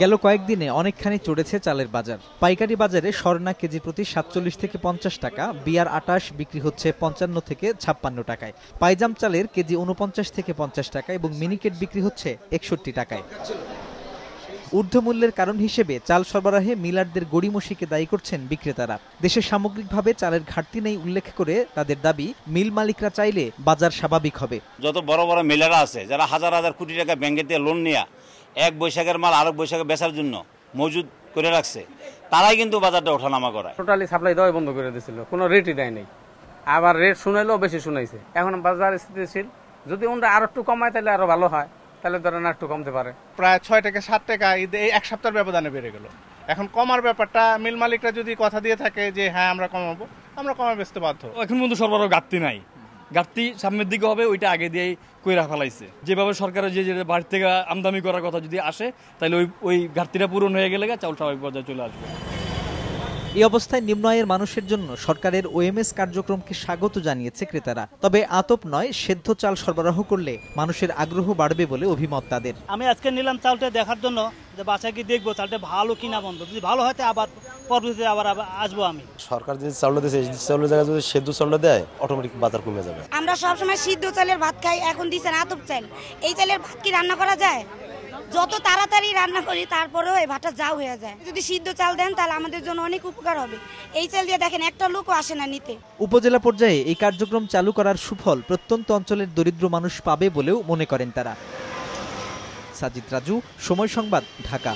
গেল কয়েকদিনে অনেকখানি চড়েছে চালের বাজার। পাইকারি বাজারে স্বর্ণা কেজি প্রতি সাতচল্লিশ থেকে পঞ্চাশ টাকা, বিয়ার আটাশ বিক্রি হচ্ছে পঞ্চান্ন থেকে ছাপ্পান্ন টাকায়। পাইজাম চালের কেজি উনপঞ্চাশ থেকে পঞ্চাশ টাকা এবং মিনিকেট বিক্রি হচ্ছে একষট্টি টাকায়। ঊর্ধ্বমূল্যের কারণ হিসেবে চাল সরবরাহে মিলারদের গড়িমসিকে দায়ী করছেন বিক্রেতারা। দেশে সামগ্রিকভাবে চালের ঘাটতি নেই উল্লেখ করে তাদের দাবি, মিল মালিকরা চাইলে বাজার স্বাভাবিক হবে। যত বড় বড় মিলাররা আছে, যারা হাজার হাজার কোটি টাকা ব্যাংকে দিয়ে লোন নিয়ে এক বৈশাখের মাল আরেক বৈশাখে বেচার জন্য মজুদ করে রাখছে। তারাই কিন্তু বাজারটা ওঠানামা করায়। টোটালি সাপ্লাই দেওয়াই বন্ধ করে দিয়েছিল কোনো রেটই দেয় নাই। আবার রেট শুনাইলেও বেশি শুনাইছে। এখন বাজার স্থিতিশীল যদি ওনারা আরও একটু কমায় তাহলে আরও ভালো হয় তাহলে ধরেন একটু কমতে পারে। প্রায় ছয় থেকে সাত টাকা ঈদে এই এক সপ্তাহের ব্যবধানে বেড়ে গেল। এখন কমার ব্যাপারটা মিল মালিকরা যদি কথা দিয়ে থাকে যে হ্যাঁ আমরা কমাবো আমরা কমা বেচতে বাধ্য। এখন পর্যন্ত সরবরাহ ঘাটতি নাই। ঘাটতি সামনের দিকে হবে ওইটা আগে দিয়েই কইরা ফেলাইছে। যেভাবে সরকারের যে যে বাড়ি থেকে আমদানি করার কথা যদি আসে তাহলে ওই ওই ঘাটতিটা পূরণ হয়ে গেলে গা চাউল স্বাভাবিক পর্যায়ে চলে আসবে। এই অবস্থায় নিম্ন আয়ের মানুষের জন্য সরকারের ওএমএস কার্যক্রমকে স্বাগত জানিয়েছে ক্রেতারা। তবে আতপ নয় সেদ্ধ চাল সরবরাহ করলে মানুষের আগ্রহ বাড়বে বলে অভিমত তাদের। আমি আজকে নিলাম চালটা দেখার জন্য যে বাসায় কি দেখব চালটা ভালো কিনা বন্ধ। যদি ভালো হয় তো আবার পরবর্তীতে আবার আবার আসব আমি। সরকার যে চাউল দিয়েছে এই চাউলের জায়গায় যদি সেদ্ধ চাউল দেয় অটোমেটিক বাজার কমে যাবে। আমরা সবসময় সিদ্ধ চালের ভাত খাই এখন দিচ্ছেন আতপ চাল। এই চালের ভাত কি রান্না করা যায়? যত তাড়াতাড়ি রান্না করি তারপরেও এই ভাতটা যাও হয়ে যায়। যদি সিদ্ধ চাল দেন তাহলে আমাদের জন্য অনেক উপকার হবে। এই চাল দিয়ে দেখেন একটা লোকও আসে না নিতে। উপজেলা পর্যায়ে এই কার্যক্রম চালু করার সুফল প্রত্যন্ত অঞ্চলের দরিদ্র মানুষ পাবে বলেও মনে করেন তারা। সাজিদ রাজু সময় সংবাদ ঢাকা।